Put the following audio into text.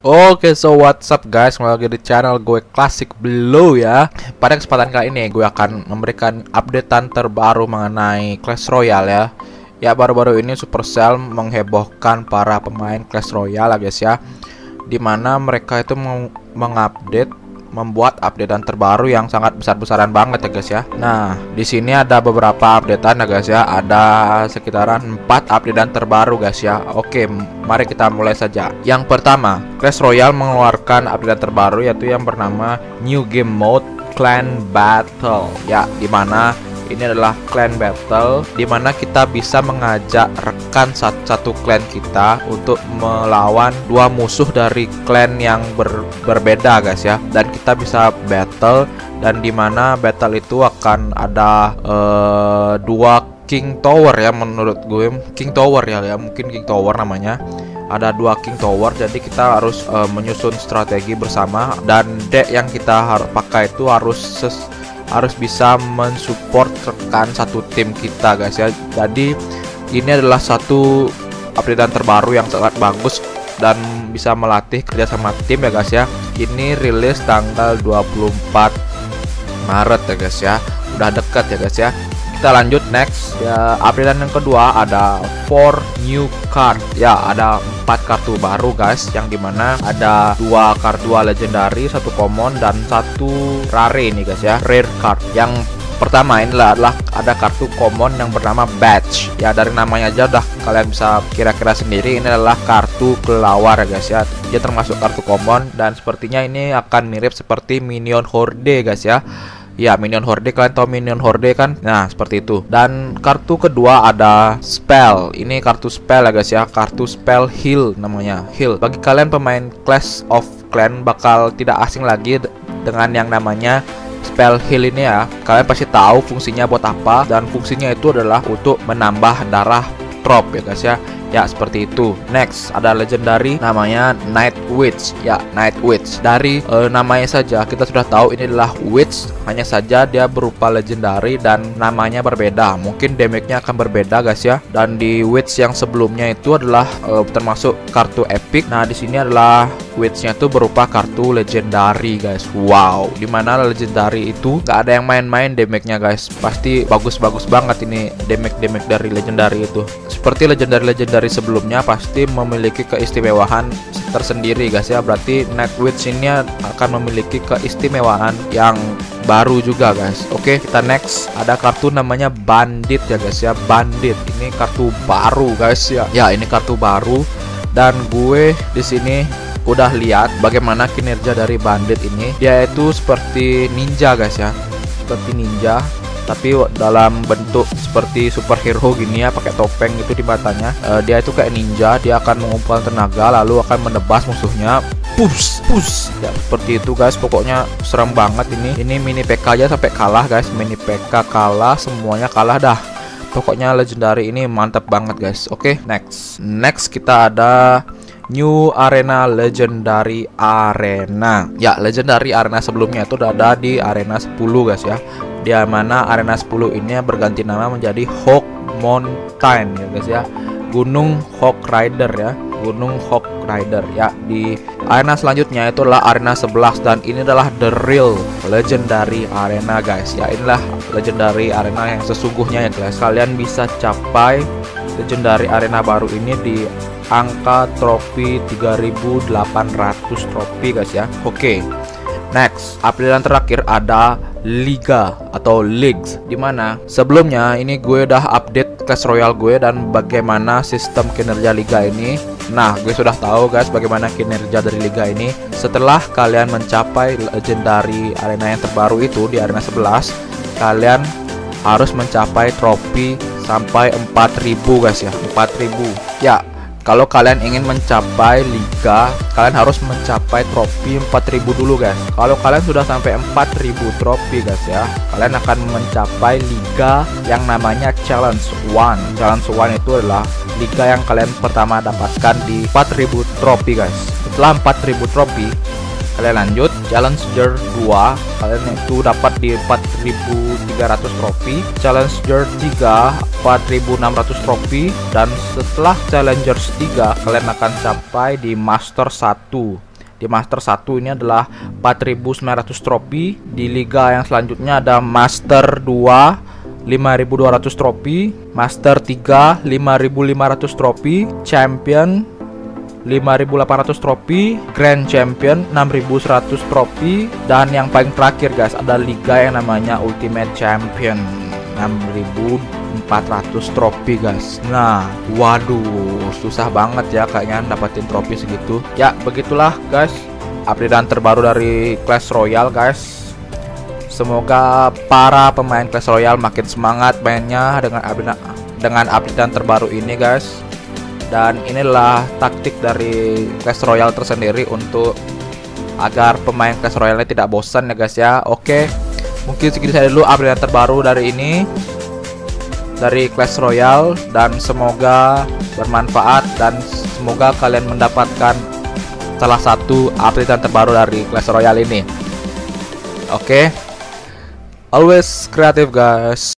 Oke, so what's up guys? Kembali lagi di channel gue Classic Blue ya. Pada kesempatan kali ini gue akan memberikan updatean terbaru mengenai Clash Royale ya. Ya, baru-baru ini Supercell menghebohkan para pemain Clash Royale ya guys ya. Di mana mereka itu mengupdate membuat updatean terbaru yang sangat besar-besaran banget ya guys ya. Nah, di sini ada beberapa updatean ya guys ya. Ada sekitaran 4 updatean terbaru guys ya. Oke, mari kita mulai saja. Yang pertama, Clash Royale mengeluarkan updatean terbaru yaitu yang bernama New Game Mode Clan Battle. Ya, di mana ini adalah clan battle di mana kita bisa mengajak rekan satu, clan kita untuk melawan dua musuh dari clan yang ber, berbeda guys ya. Dan kita bisa battle dan di mana battle itu akan ada uh, dua King Tower ya menurut gue. King Tower ya ya mungkin King Tower namanya. Ada dua King Tower jadi kita harus uh, menyusun strategi bersama. Dan deck yang kita harus pakai itu harus harus bisa mensupport rekan satu tim kita guys ya. Jadi ini adalah satu updatean terbaru yang sangat bagus dan bisa melatih kerja sama tim ya guys ya. Ini rilis tanggal 24 Maret ya guys ya. Udah dekat ya guys ya kita lanjut next. Ya updatean yang kedua ada four new card. Ya ada empat kartu baru guys yang di mana ada dua kartu legendary satu common dan satu rare ini guys ya. Rare card. Yang pertama ini adalah ada kartu common yang bernama badge ya dari namanya aja udah kalian bisa kira-kira sendiri. Ini adalah kartu kelawar ya guys ya. Dia termasuk kartu common dan sepertinya ini akan mirip seperti minion horde guys ya Ya, minion horde kalian tahu minion horde kan? Nah, seperti itu. Dan kartu kedua ada spell. Ini kartu spell ya guys ya. Kartu spell heal namanya. Heal. Bagi kalian pemain Clash of Clan bakal tidak asing lagi dengan yang namanya spell heal ini ya. Kalian pasti tahu fungsinya buat apa dan fungsinya itu adalah untuk menambah darah drop ya guys ya Ya seperti itu. Next ada legendary namanya Night Witch. Ya Night Witch. Dari uh, namanya saja kita sudah tahu ini adalah witch. Hanya saja dia berupa legendary dan namanya berbeda. Mungkin damage-nya akan berbeda guys ya. Dan di witch yang sebelumnya itu adalah uh, termasuk kartu epic. Nah di sini adalah witch-nya itu berupa kartu legendary guys. Wow. Di mana legendary itu nggak ada yang main-main damage-nya guys. Pasti bagus-bagus banget ini damage-damage dari legendary itu. Seperti legendary-legendary sebelumnya pasti memiliki keistimewaan tersendiri guys ya. Berarti Nightwitch ini akan memiliki keistimewaan yang baru juga guys. Oke kita next. Ada kartu namanya bandit ya guys ya. Bandit. Ini kartu baru guys ya. Ya ini kartu baru. Dan gue di sini udah lihat bagaimana kinerja dari bandit ini. Dia itu seperti ninja guys ya. Seperti ninja tapi dalam bentuk seperti superhero gini ya pakai topeng itu di matanya uh, dia itu kayak ninja dia akan mengumpulkan tenaga lalu akan menebas musuhnya. Push push ya seperti itu guys. Pokoknya serem banget ini. Ini mini PK aja sampai kalah guys. Mini PK kalah semuanya kalah dah. Pokoknya legendary ini mantap banget guys. Oke okay, next. Next kita ada New Arena Legendary Arena. Ya, Legendary Arena sebelumnya itu udah ada di Arena 10 guys ya di mana arena 10 ini berganti nama menjadi Hawk Mountain ya guys ya. Gunung Hawk Rider ya. Gunung Hawk Rider ya. Di arena selanjutnya itu adalah arena 11 dan ini adalah the real legendary arena guys ya. Inilah legendary arena yang sesungguhnya ya guys. Kalian bisa capai legendary arena baru ini di angka trofi 3800 trofi guys ya. Oke. okay. Next update terakhir ada liga atau leagues di mana sebelumnya ini gue udah update Clash Royale gue dan bagaimana sistem kinerja liga ini. Nah gue sudah tahu guys bagaimana kinerja dari liga ini. Setelah kalian mencapai legendary arena yang terbaru itu di arena 11 kalian harus mencapai trofi sampai 4000 guys ya. 4000 ya kalau kalian ingin mencapai liga kalian harus mencapai trofi 4000 dulu guys. Kalau kalian sudah sampai 4000 trofi guys ya kalian akan mencapai liga yang namanya challenge one. Challenge one itu adalah liga yang kalian pertama dapatkan di 4000 trofi guys. Setelah 4000 trofi kalian lanjut Challenger 2 kalian itu dapat di 4300 trofi. Challenger 3 4600 trofi. Dan setelah Challenger 3 kalian akan capai di Master 1 Di Master 1 ini adalah 4900 trofi. Di liga yang selanjutnya ada Master 2 5200 trofi, Master 3 5500 trofi, Champion 5800 trofi, Grand Champion 6100 trofi dan yang paling terakhir guys ada liga yang namanya Ultimate Champion 6400 trofi guys. Nah, waduh, susah banget ya kayaknya dapatin trofi segitu. Ya, begitulah guys. Updatean terbaru dari Clash Royale guys. Semoga para pemain Clash Royale makin semangat mainnya dengan update dengan updatean terbaru ini guys. Dan inilah taktik dari Clash Royale tersendiri untuk agar pemain Clash Royale tidak bosan ya guys ya. Oke. Mungkin segitu saja dulu update terbaru dari ini dari Clash Royale dan semoga bermanfaat dan semoga kalian mendapatkan salah satu update terbaru dari Clash Royale ini. Oke. Always creative guys.